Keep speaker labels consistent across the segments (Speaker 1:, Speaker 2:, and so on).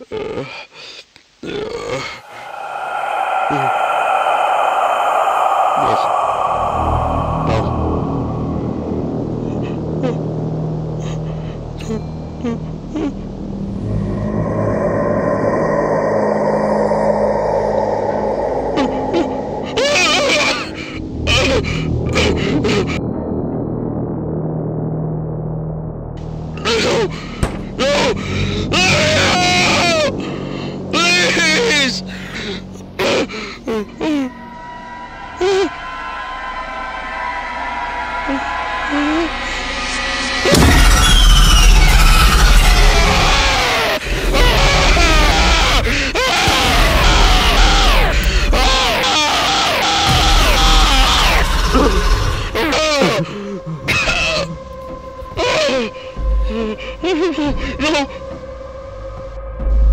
Speaker 1: No! No! no!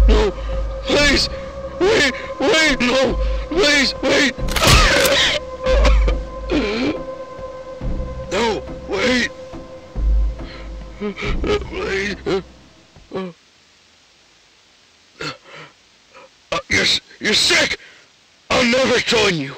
Speaker 1: No! Please! Wait! Wait! No! Please! Wait! No! Wait! Please! Uh, you're, you're sick! I'll never join you!